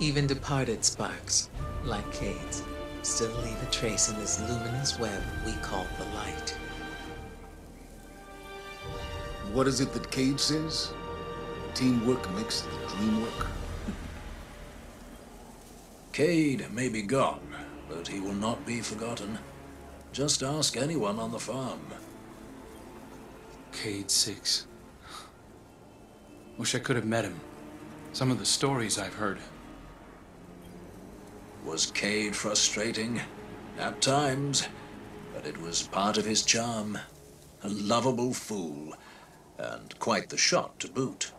Even departed sparks, like Cayde's, still leave a trace in this luminous web we call the light. What is it that Cayde says? Teamwork makes the dream work. Cayde may be gone, but he will not be forgotten. Just ask anyone on the farm. Cayde 6. Wish I could have met him. Some of the stories I've heard. Was Cayde frustrating? At times, but it was part of his charm. A lovable fool, and quite the shot to boot.